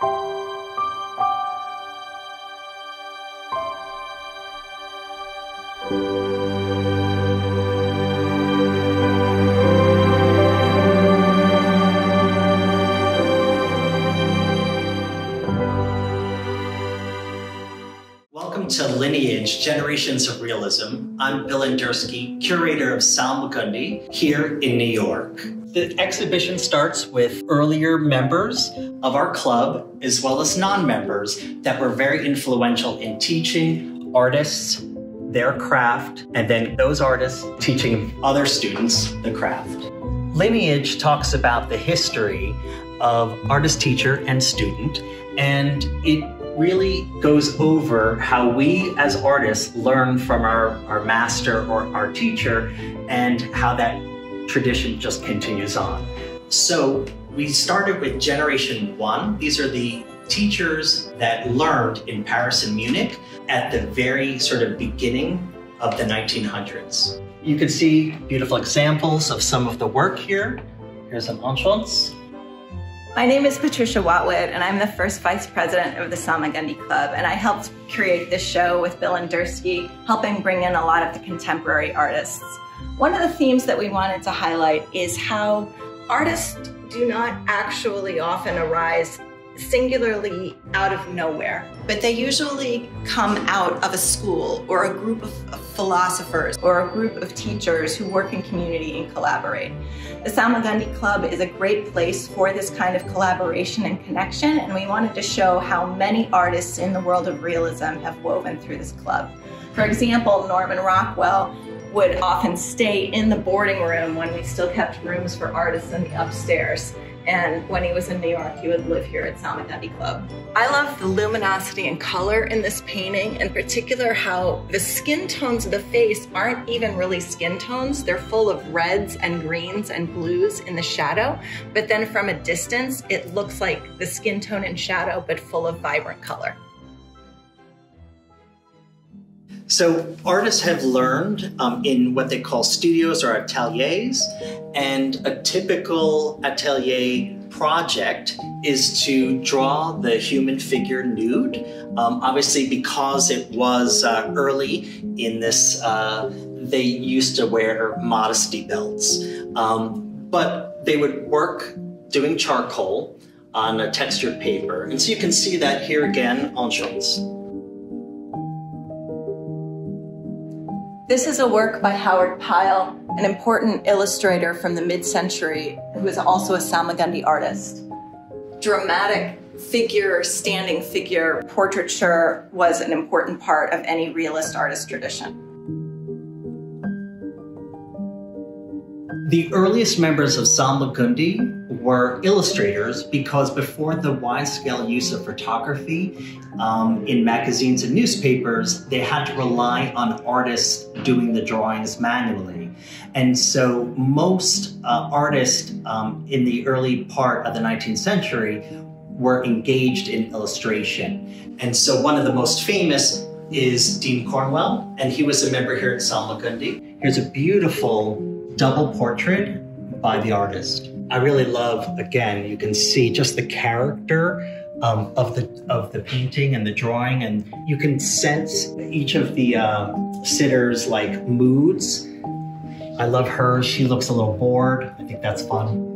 to Lineage Generations of Realism. I'm Bill Endersky, curator of Sal Salmagundi here in New York. The exhibition starts with earlier members of our club, as well as non members, that were very influential in teaching artists their craft, and then those artists teaching other students the craft. Lineage talks about the history of artist, teacher, and student, and it really goes over how we as artists learn from our, our master or our teacher and how that tradition just continues on. So we started with generation one. These are the teachers that learned in Paris and Munich at the very sort of beginning of the 1900s. You can see beautiful examples of some of the work here. Here's an enchants. My name is Patricia Watwood, and I'm the first vice president of the Salmagundi Club, and I helped create this show with Bill Endersky, helping bring in a lot of the contemporary artists. One of the themes that we wanted to highlight is how artists do not actually often arise singularly out of nowhere, but they usually come out of a school or a group of, philosophers or a group of teachers who work in community and collaborate. The Salmagundi Club is a great place for this kind of collaboration and connection, and we wanted to show how many artists in the world of realism have woven through this club. For example, Norman Rockwell would often stay in the boarding room when we still kept rooms for artists in the upstairs. And when he was in New York, he would live here at Salmagundi Club. I love the luminosity and color in this painting, in particular how the skin tones of the face aren't even really skin tones. They're full of reds and greens and blues in the shadow. But then from a distance, it looks like the skin tone in shadow, but full of vibrant color. So artists have learned um, in what they call studios or ateliers, and a typical atelier project is to draw the human figure nude. Um, obviously, because it was uh, early in this, uh, they used to wear modesty belts, um, but they would work doing charcoal on a textured paper, and so you can see that here again on Schultz. This is a work by Howard Pyle, an important illustrator from the mid-century who is also a Salmagundi artist. Dramatic figure, standing figure portraiture was an important part of any realist artist tradition. The earliest members of Salmagundi were illustrators because before the wide-scale use of photography um, in magazines and newspapers, they had to rely on artists doing the drawings manually. And so most uh, artists um, in the early part of the 19th century were engaged in illustration. And so one of the most famous is Dean Cornwell, and he was a member here at Salmagundi. Here's a beautiful double portrait by the artist. I really love, again, you can see just the character um, of the of the painting and the drawing, and you can sense each of the uh, sitters like moods. I love her. She looks a little bored. I think that's fun.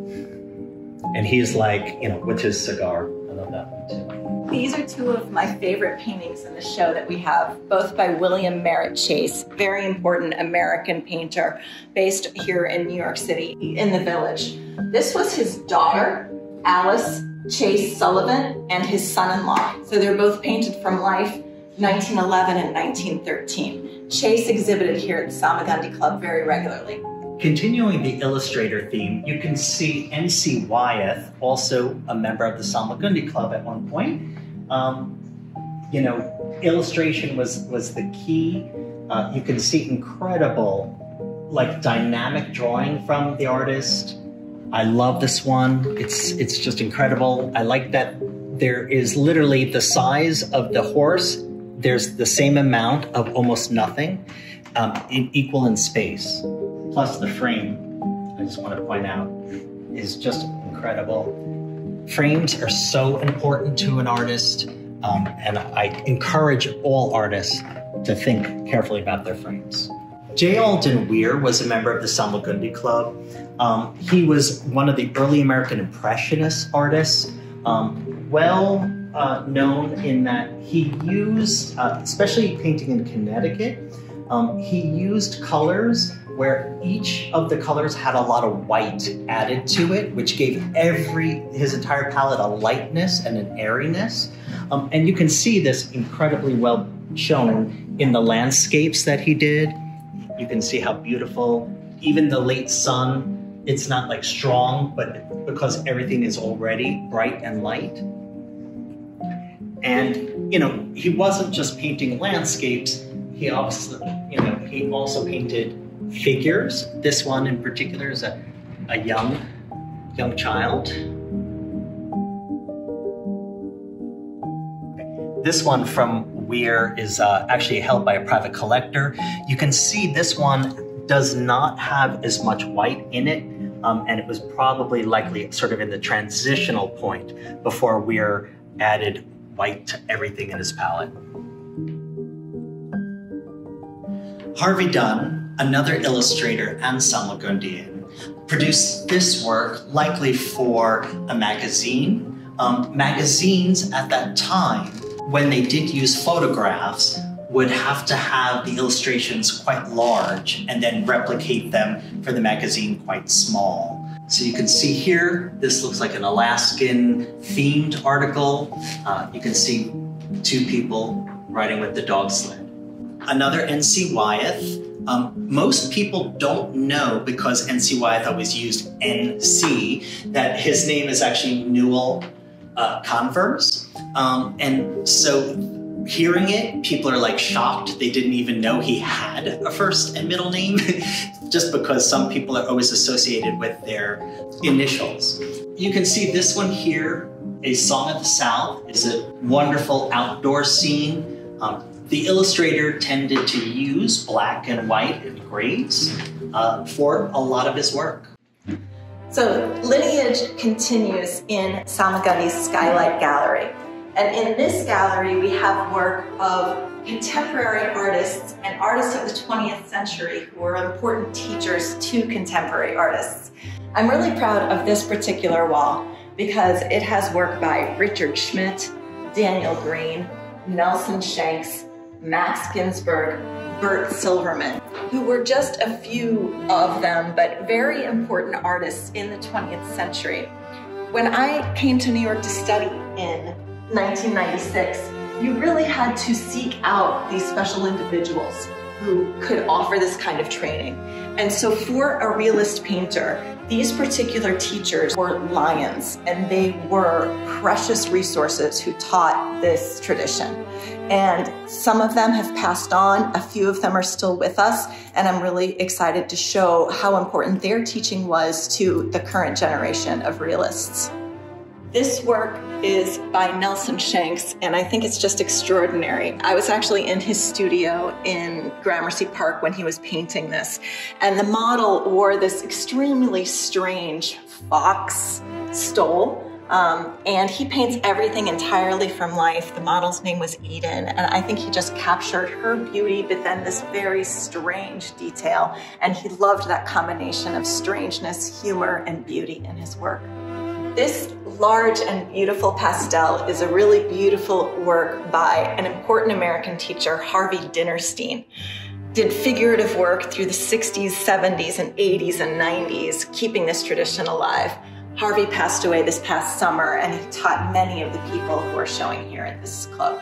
And he's like, you know, with his cigar. I love that one too. These are two of my favorite paintings in the show that we have, both by William Merritt Chase, very important American painter based here in New York City in the village. This was his daughter, Alice Chase Sullivan, and his son-in-law. So they're both painted from life, 1911 and 1913. Chase exhibited here at the Salmagundi Club very regularly. Continuing the illustrator theme, you can see N.C. Wyeth, also a member of the Salmagundi Club at one point. Um, you know, illustration was was the key. Uh, you can see incredible, like dynamic drawing from the artist. I love this one. It's it's just incredible. I like that there is literally the size of the horse. There's the same amount of almost nothing, um, in, equal in space plus the frame. I just want to point out is just incredible. Frames are so important to an artist, um, and I encourage all artists to think carefully about their frames. J. Alden Weir was a member of the Salmagundi Club. Um, he was one of the early American Impressionist artists, um, well uh, known in that he used, uh, especially painting in Connecticut, um, he used colors where each of the colors had a lot of white added to it, which gave every his entire palette a lightness and an airiness. Um, and you can see this incredibly well shown in the landscapes that he did. You can see how beautiful, even the late sun, it's not like strong, but because everything is already bright and light. And, you know, he wasn't just painting landscapes, he also, you know, he also painted figures. This one in particular is a, a young, young child. This one from Weir is uh, actually held by a private collector. You can see this one does not have as much white in it, um, and it was probably likely sort of in the transitional point before Weir added white to everything in his palette. Harvey Dunn, another illustrator and Salmagundian, produced this work likely for a magazine. Um, magazines at that time when they did use photographs, would have to have the illustrations quite large and then replicate them for the magazine quite small. So you can see here, this looks like an Alaskan themed article. Uh, you can see two people riding with the dog sled. Another N.C. Wyeth. Um, most people don't know because N.C. Wyeth always used N.C. that his name is actually Newell uh, Converse. Um, and so hearing it, people are like shocked. They didn't even know he had a first and middle name, just because some people are always associated with their initials. You can see this one here, A Song of the South, is a wonderful outdoor scene. Um, the illustrator tended to use black and white and grays uh, for a lot of his work. So Lineage continues in Salmagundi's Skylight Gallery. And in this gallery, we have work of contemporary artists and artists of the 20th century who were important teachers to contemporary artists. I'm really proud of this particular wall because it has work by Richard Schmid, Daniel Greene, Nelson Shanks, Max Ginsburg, Bert Silverman, who were just a few of them, but very important artists in the 20th century. When I came to New York to study in 1996, you really had to seek out these special individuals who could offer this kind of training. And so for a realist painter, these particular teachers were lions and they were precious resources who taught this tradition. And some of them have passed on, a few of them are still with us, and I'm really excited to show how important their teaching was to the current generation of realists. This work is by Nelson Shanks, and I think it's just extraordinary. I was actually in his studio in Gramercy Park when he was painting this, and the model wore this extremely strange fox stole. Um, and he paints everything entirely from life. The model's name was Eden, and I think he just captured her beauty, but then this very strange detail. And he loved that combination of strangeness, humor, and beauty in his work. This large and beautiful pastel is a really beautiful work by an important American teacher, Harvey Dinnerstein. Did figurative work through the 60s, 70s, and 80s and 90s, keeping this tradition alive. Harvey passed away this past summer and he taught many of the people who are showing here at this club.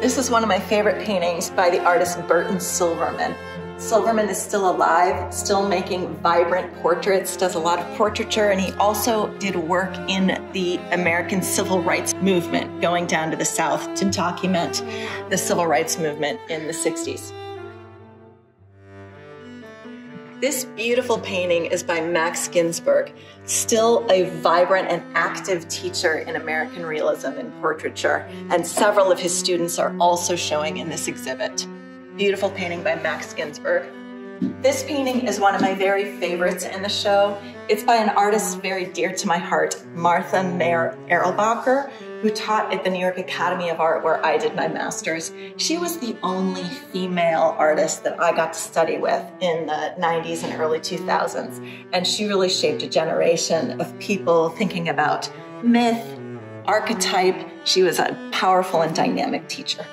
This is one of my favorite paintings by the artist Burton Silverman. Silverman is still alive, still making vibrant portraits, does a lot of portraiture, and he also did work in the American civil rights movement, going down to the South to document the civil rights movement in the 60s. This beautiful painting is by Max Ginsburg, still a vibrant and active teacher in American realism and portraiture, and several of his students are also showing in this exhibit. Beautiful painting by Max Ginsburg. This painting is one of my very favorites in the show. It's by an artist very dear to my heart, Martha Mayer Erlbacher, who taught at the New York Academy of Art where I did my master's. She was the only female artist that I got to study with in the 90s and early 2000s. And she really shaped a generation of people thinking about myth, archetype. She was a powerful and dynamic teacher.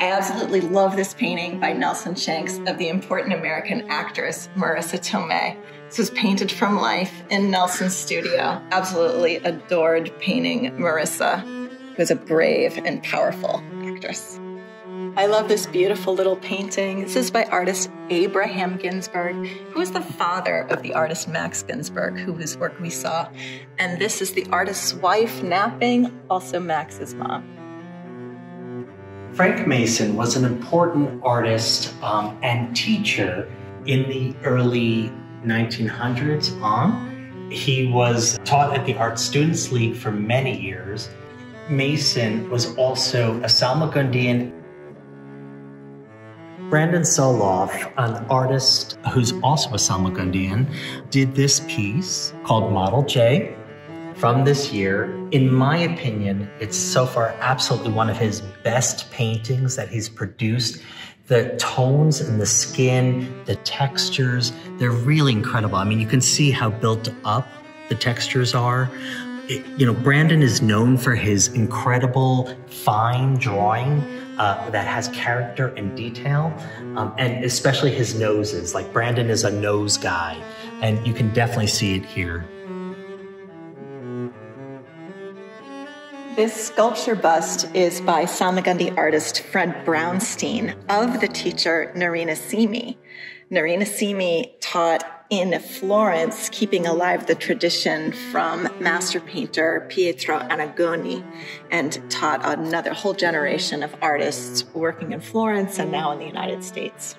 I absolutely love this painting by Nelson Shanks of the important American actress Marisa Tomei. This was painted from life in Nelson's studio. Absolutely adored painting Marisa, who was a brave and powerful actress. I love this beautiful little painting. This is by artist Abraham Ginsburg, who is the father of the artist Max Ginsburg, whose work we saw. And this is the artist's wife napping, also Max's mom. Frank Mason was an important artist um, and teacher in the early 1900s on. He was taught at the Art Students League for many years. Mason was also a Salmagundian. Brandon Soloff, an artist who's also a Salmagundian, did this piece called Model J from this year. In my opinion, it's so far absolutely one of his best paintings that he's produced. The tones and the skin, the textures, they're really incredible. I mean, you can see how built up the textures are. It, you know, Brandon is known for his incredible fine drawing uh, that has character and detail, um, and especially his noses. Like, Brandon is a nose guy, and you can definitely see it here. This sculpture bust is by Salmagundi artist Fred Brownstein of the teacher Nerina Simi. Nerina Simi taught in Florence, keeping alive the tradition from master painter Pietro Annigoni, and taught another whole generation of artists working in Florence and now in the United States.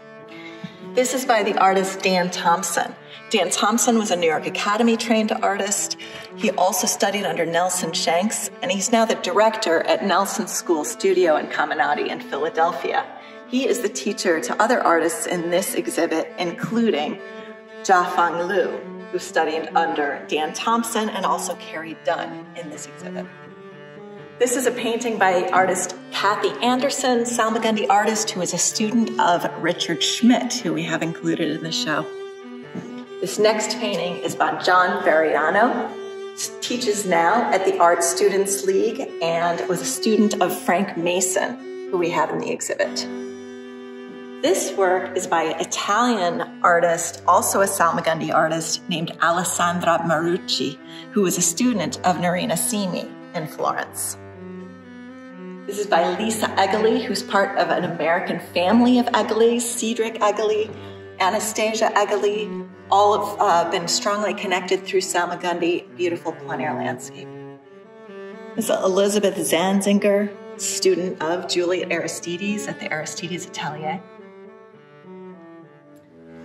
This is by the artist Dan Thompson. Dan Thompson was a New York Academy trained artist. He also studied under Nelson Shanks, and he's now the director at Nelson School Studio Incamminati in Philadelphia. He is the teacher to other artists in this exhibit, including Jiafeng Liu, who studied under Dan Thompson and also Carrie Dunn in this exhibit. This is a painting by artist Kathy Anderson, Salmagundi artist who is a student of Richard Schmid, who we have included in the show. This next painting is by John Varriano, teaches now at the Art Students League and was a student of Frank Mason, who we have in the exhibit. This work is by an Italian artist, also a Salmagundi artist, named Alessandra Marucci, who was a student of Nerina Simi in Florence. This is by Lisa Egeli, who's part of an American family of Egelis, Cedric Egeli, Anastasia Egeli, all have uh, been strongly connected through Salmagundi, beautiful plein air landscape. This is Elizabeth Zanzinger, student of Juliet Aristides at the Aristides Atelier.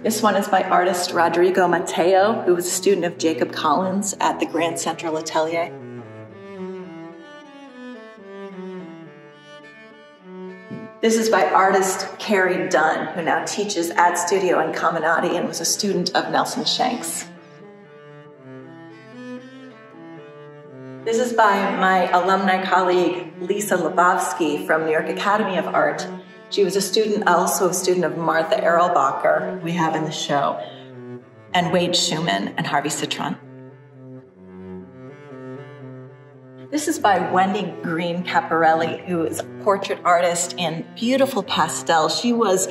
This one is by artist Rodrigo Mateo, who was a student of Jacob Collins at the Grand Central Atelier. This is by artist Carrie Dunn, who now teaches at Studio Incamminati and was a student of Nelson Shanks. This is by my alumni colleague Lisa Lebowski from New York Academy of Art. She was a student, also a student of Martha Erlbacher, we have in the show, and Wade Schuman and Harvey Citron. This is by Wendy Green Caparelli, who is a portrait artist in beautiful pastel. She was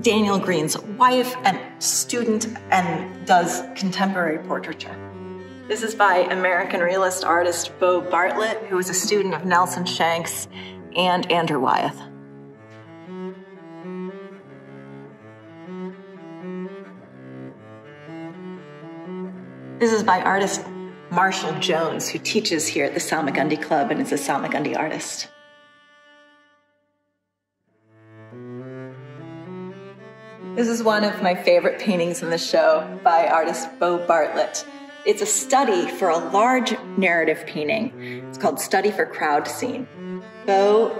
Daniel Greene's wife and student and does contemporary portraiture. This is by American realist artist Bo Bartlett, who is a student of Nelson Shanks and Andrew Wyeth. This is by artist Marshall Jones, who teaches here at the Salmagundi Club and is a Salmagundi artist. This is one of my favorite paintings in the show by artist Bo Bartlett. It's a study for a large narrative painting. It's called Study for Crowd Scene. Bo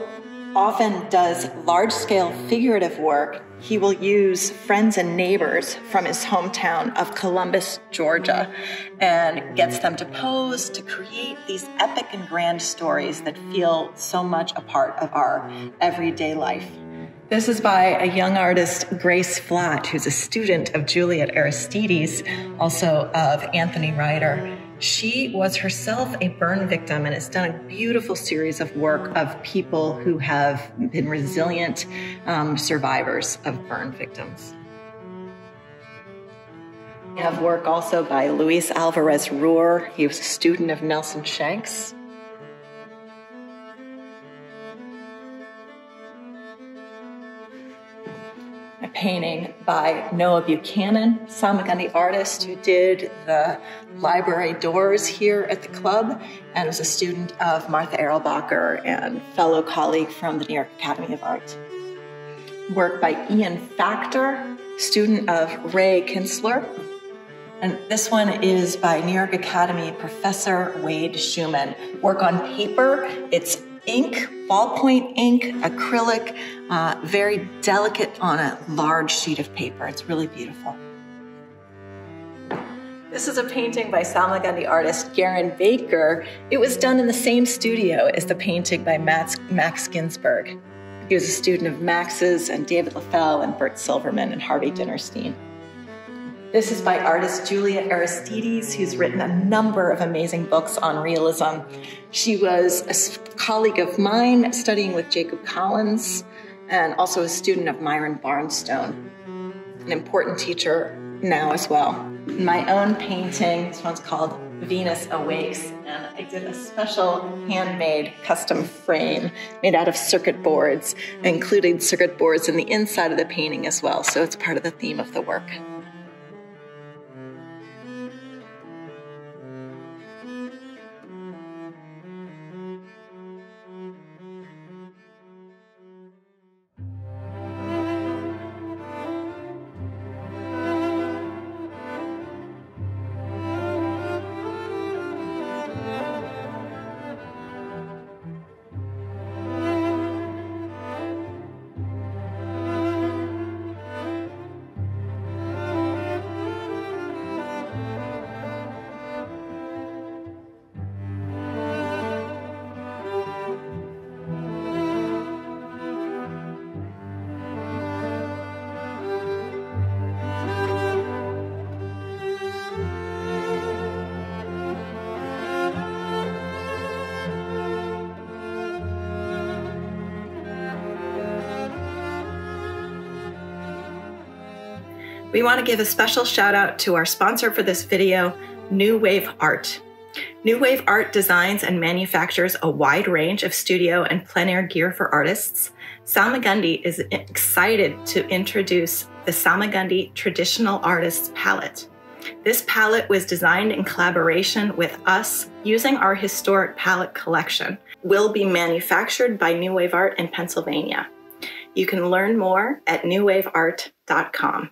often does large scale figurative work, he will use friends and neighbors from his hometown of Columbus, Georgia, and gets them to pose to create these epic and grand stories that feel so much a part of our everyday life. This is by a young artist, Grace Flatt, who's a student of Juliet Aristides, also of Anthony Ryder. She was herself a burn victim and has done a beautiful series of work of people who have been resilient um, survivors of burn victims. We have work also by Luis Alvarez Roure. He was a student of Nelson Shanks. Painting by Noah Buchanan, Salmagundi artist who did the library doors here at the club and was a student of Martha Erlbacher and fellow colleague from the New York Academy of Art. Work by Ian Factor, student of Ray Kinstler. And this one is by New York Academy professor Wade Schuman. Work on paper. It's ink, ballpoint ink, acrylic, uh, very delicate on a large sheet of paper. It's really beautiful. This is a painting by Salmagundi artist Garen Baker. It was done in the same studio as the painting by Max, Max Ginsburg. He was a student of Max's and David Leffel and Bert Silverman and Harvey Dinnerstein. This is by artist Julia Aristides, who's written a number of amazing books on realism. She was a colleague of mine studying with Jacob Collins and also a student of Myron Barnstone, an important teacher now as well. My own painting, this one's called Venus Awakes, and I did a special handmade custom frame made out of circuit boards, including circuit boards in the inside of the painting as well, so it's part of the theme of the work. We want to give a special shout out to our sponsor for this video, New Wave Art. New Wave Art designs and manufactures a wide range of studio and plein air gear for artists. Salmagundi is excited to introduce the Salmagundi Traditional Artists Palette. This palette was designed in collaboration with us using our historic palette collection. Will be manufactured by New Wave Art in Pennsylvania. You can learn more at newwaveart.com.